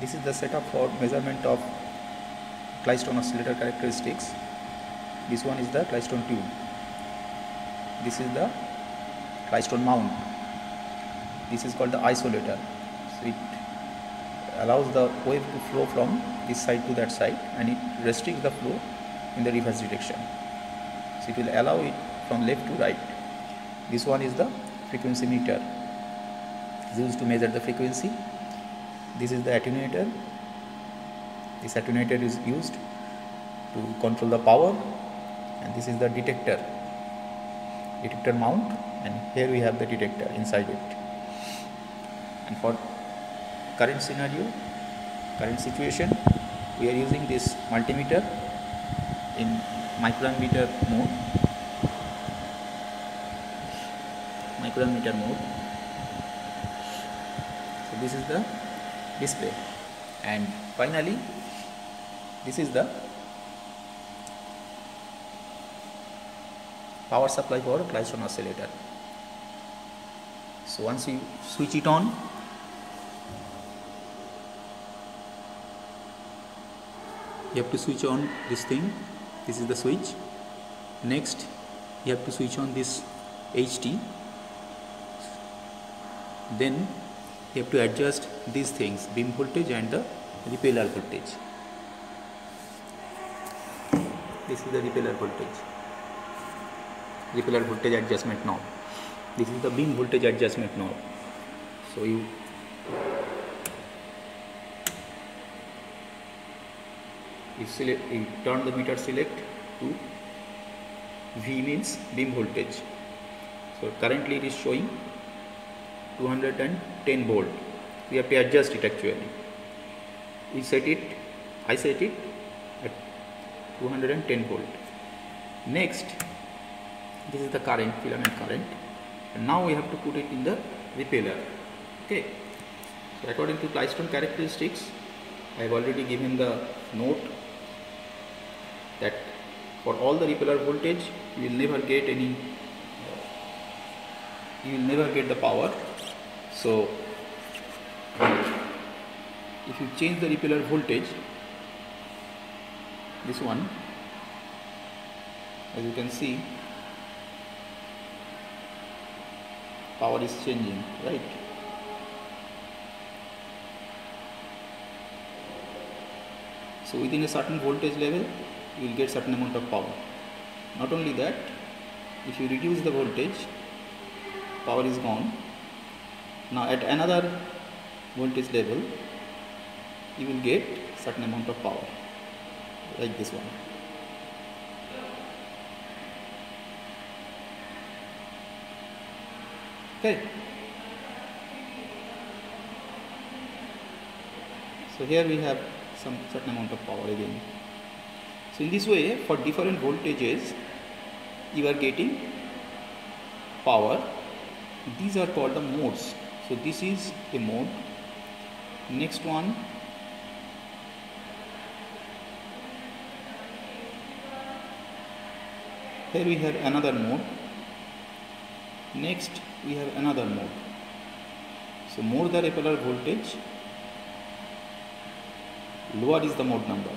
this is the setup for measurement of Klystron oscillator characteristics. This one is the Klystron tube. This is the Klystron mount this is called the isolator. So it allows the wave to flow from this side to that side and it restricts the flow in the reverse direction. So it will allow it from left to right. This one is the frequency meter. It's used to measure the frequency this is the attenuator. This attenuator is used to control the power and this is the detector. Detector mount and here we have the detector inside it. And for current scenario current situation we are using this multimeter in microammeter mode. Microammeter mode. So this is the display. And finally this is the power supply for Klystron oscillator. So once you switch it on you have to switch on this thing. This is the switch. Next you have to switch on this HT then you have to adjust these things beam voltage and the repeller voltage. This is the repeller voltage. Repeller voltage adjustment knob. This is the beam voltage adjustment knob. So you you select you turn the meter select to V means beam voltage. So currently it is showing 210 volt. We have to adjust it actually. We set it I set it at 210 volt. Next this is the current filament current. And now we have to put it in the repeller. Okay. So according to Klystron characteristics I have already given the note that for all the repeller voltage you will never get any uh, you will never get the power so if you change the repeller voltage this one as you can see power is changing right? So within a certain voltage level you will get certain amount of power. Not only that if you reduce the voltage power is gone now at another voltage level you will get certain amount of power like this one. Okay. So here we have some certain amount of power again. So in this way for different voltages you are getting power. These are called the modes so this is a mode. Next one. Here we have another mode. Next we have another mode. So more the repeller voltage. Lower is the mode number.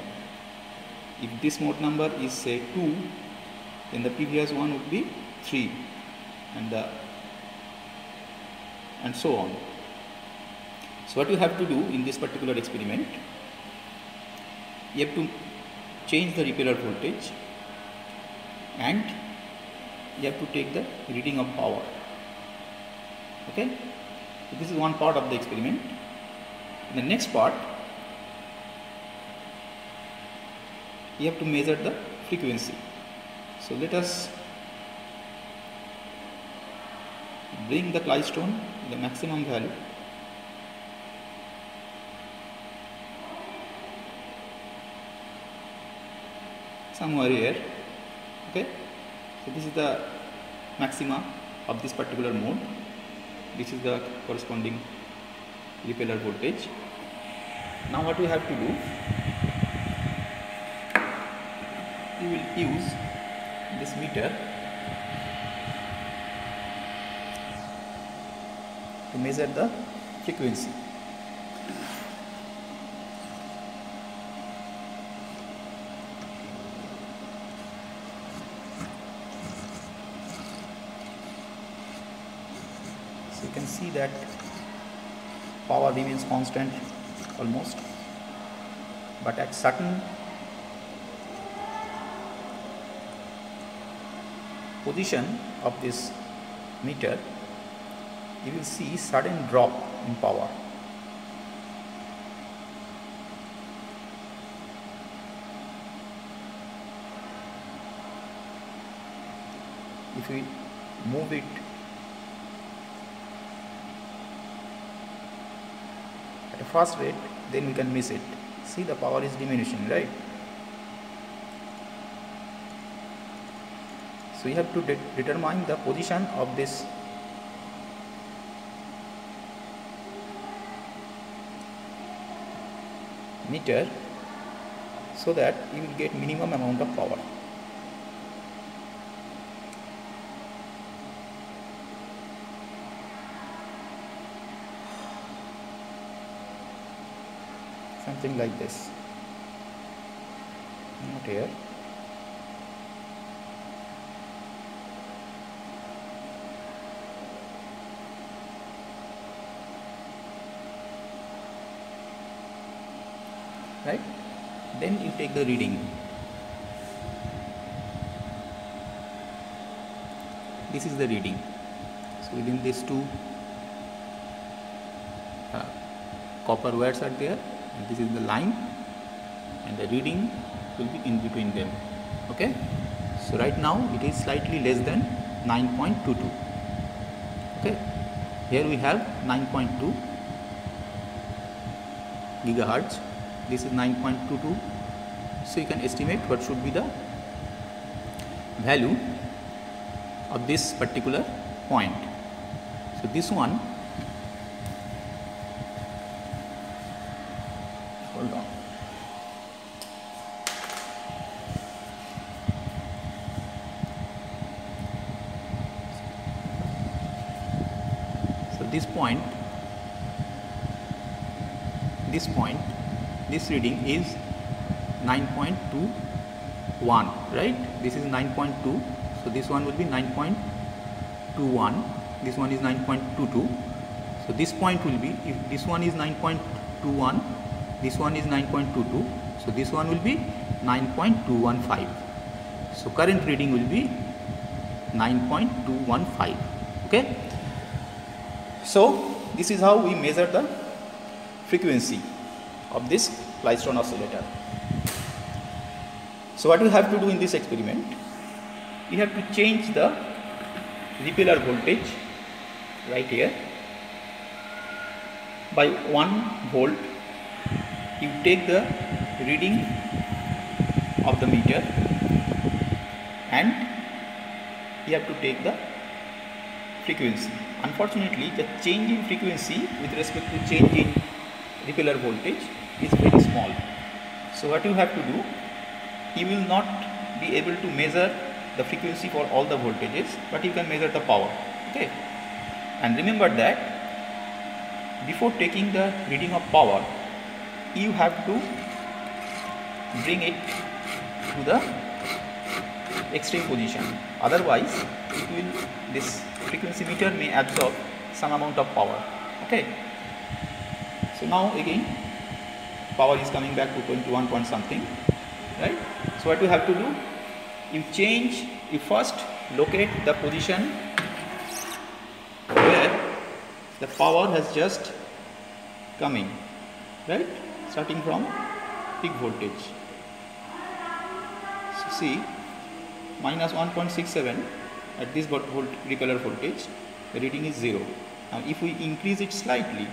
If this mode number is say 2 then the previous one would be 3 and the and so on. So what you have to do in this particular experiment you have to change the repeller voltage and you have to take the reading of power. Okay? So this is one part of the experiment. In the next part you have to measure the frequency. So let us bring the Klystron to the maximum value. Somewhere here okay? So this is the maxima of this particular mode this is the corresponding repeller voltage. Now what we have to do we will use this meter to measure the frequency. So you can see that power remains constant almost but at certain position of this meter you will see sudden drop in power. If we move it at a fast rate then we can miss it. See the power is diminishing right? So you have to de determine the position of this meter so that you will get minimum amount of power. Something like this. Not here right then you take the reading. This is the reading. So within these two uh, copper wires are there and this is the line and the reading will be in between them. Okay? So right now it is slightly less than 9.22 okay? Here we have 9.2 gigahertz. This is 9.22 so you can estimate what should be the value of this particular point. So this one hold on. So this point this point this reading is 9.21 right? This is 9.2 so this one will be 9.21 this one is 9.22 so this point will be if this one is 9.21 this one is 9.22 so this one will be 9.215 so current reading will be 9.215 okay? So this is how we measure the frequency of this Klystron oscillator. So what you have to do in this experiment, you have to change the repeller voltage right here by 1 volt. You take the reading of the meter and you have to take the frequency. Unfortunately, the change in frequency with respect to change in repeller voltage is very small. So what you have to do, you will not be able to measure the frequency for all the voltages, but you can measure the power. Okay. And remember that before taking the reading of power, you have to bring it to the extreme position. Otherwise, it will this frequency meter may absorb some amount of power. Okay. So now again power is coming back to 21 point something right so what you have to do you change you first locate the position where the power has just come in right? Starting from peak voltage. So see minus 1.67 at this volt repeller voltage the reading is 0 now if we increase it slightly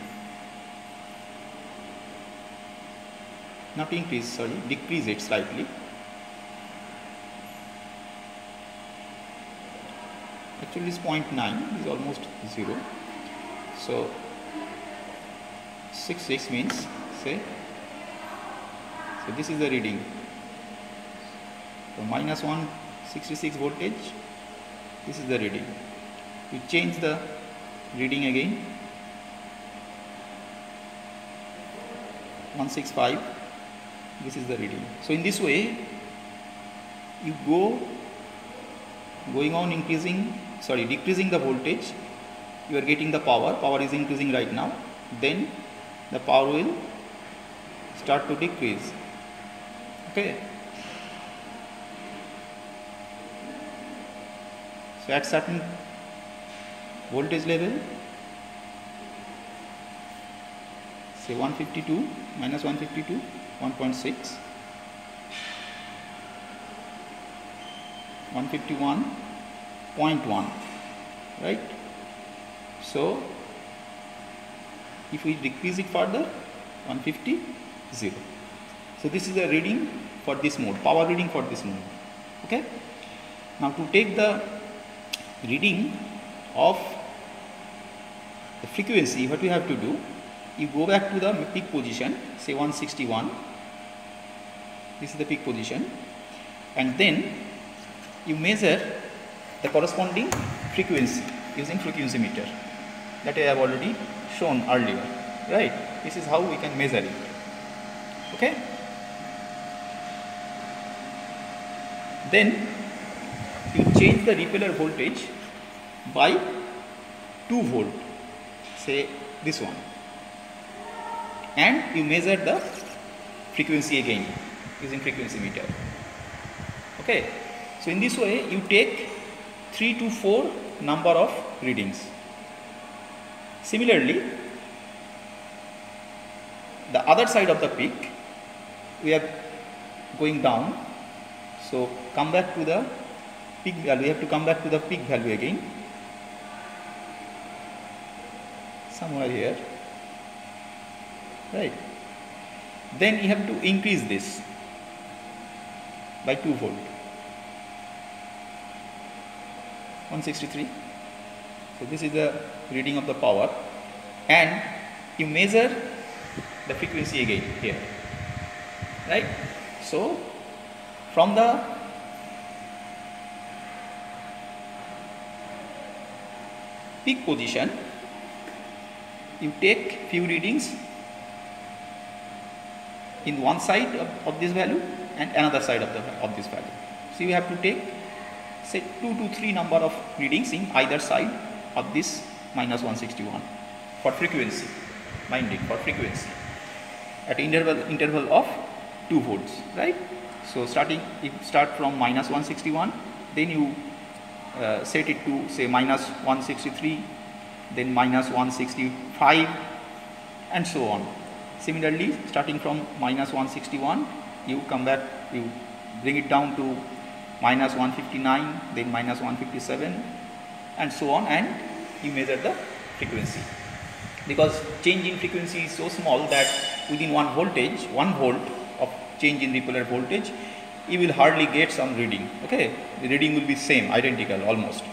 not increase sorry decrease it slightly actually this 0.9 is almost 0 so 66 means say so this is the reading. So minus 166 voltage this is the reading. You change the reading again. 165 this is the reading. So in this way you go going on increasing sorry decreasing the voltage you are getting the power power is increasing right now then the power will start to decrease. Okay? So at certain voltage level say 152 minus 152 1.6 151.1 right? So if we decrease it further 150 0 so this is the reading for this mode power reading for this mode okay? Now to take the reading of the frequency what we have to do you go back to the peak position say 161 this is the peak position. And then you measure the corresponding frequency using frequency meter that I have already shown earlier right? This is how we can measure it okay? Then you change the repeller voltage by 2 volt say this one and you measure the frequency again using frequency meter okay? So in this way you take 3 to 4 number of readings. Similarly the other side of the peak we are going down. So come back to the peak value. We have to come back to the peak value again. Somewhere here. Right. Then you have to increase this by 2 volt 163 so this is the reading of the power. And you measure the frequency again here. Right? So from the peak position you take few readings in one side of, of this value and another side of the of this value. So you have to take say 2 to 3 number of readings in either side of this minus 161 for frequency mind it for frequency at interval interval of 2 volts right? So starting if start from minus 161 then you uh, set it to say minus 163 then minus 165 and so on. Similarly starting from minus 161 you come back you bring it down to minus 159 then minus 157 and so on. And you measure the frequency. Because change in frequency is so small that within one voltage one volt of change in repeller voltage you will hardly get some reading. Okay? The reading will be same identical almost.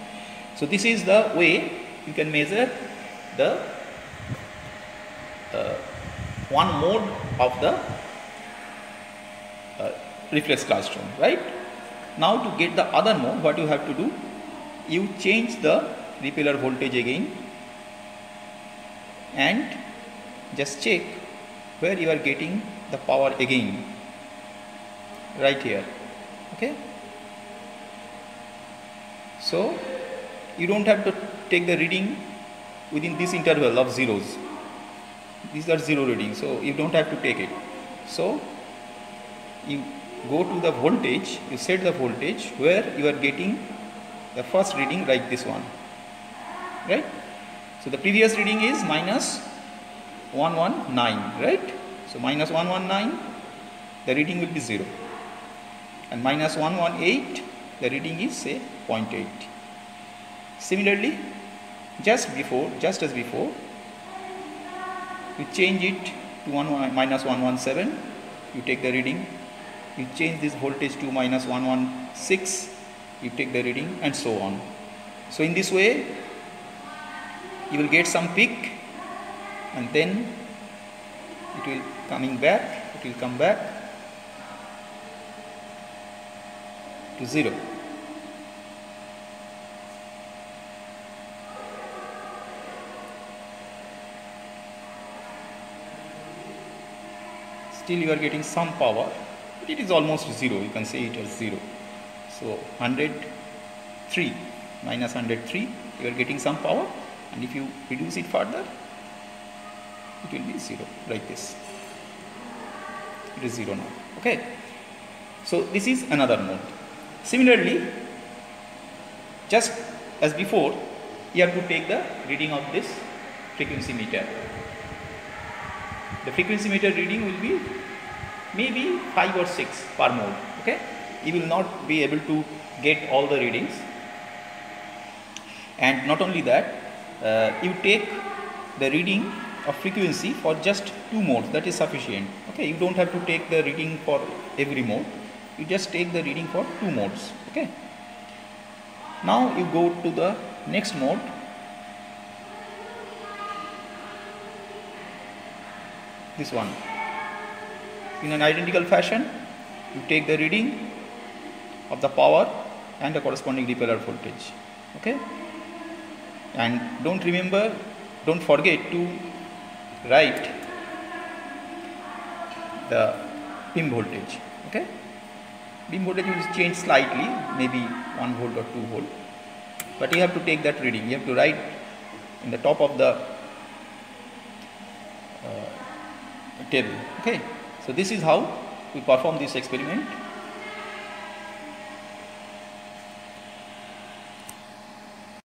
So this is the way you can measure the uh, one mode of the uh, reflex klystron right now to get the other mode what you have to do you change the repeller voltage again and just check where you are getting the power again. Right here okay? So you don't have to take the reading within this interval of zeros. These are zero readings so you don't have to take it. So you go to the voltage you set the voltage where you are getting the first reading like this one right? So the previous reading is minus 119 right? So minus 119 the reading will be 0 and minus 118 the reading is say 0.8 similarly just before just as before you change it to 1 minus 117 you take the reading you change this voltage to minus 116 you take the reading and so on. So in this way you will get some peak and then it will coming back it will come back to 0 still you are getting some power it is almost 0 you can say it as 0 so 103 minus 103 you are getting some power. And if you reduce it further it will be 0 like this. It is 0 now. Okay? So this is another mode. Similarly just as before you have to take the reading of this frequency meter. The frequency meter reading will be maybe 5 or 6 per mode okay? You will not be able to get all the readings. And not only that uh, you take the reading of frequency for just two modes that is sufficient okay? You don't have to take the reading for every mode you just take the reading for two modes okay? Now you go to the next mode this one in an identical fashion you take the reading of the power and the corresponding repeller voltage okay? And don't remember don't forget to write the beam voltage okay? Beam voltage will change slightly maybe 1 volt or 2 volt but you have to take that reading. You have to write in the top of the uh, table okay so this is how we perform this experiment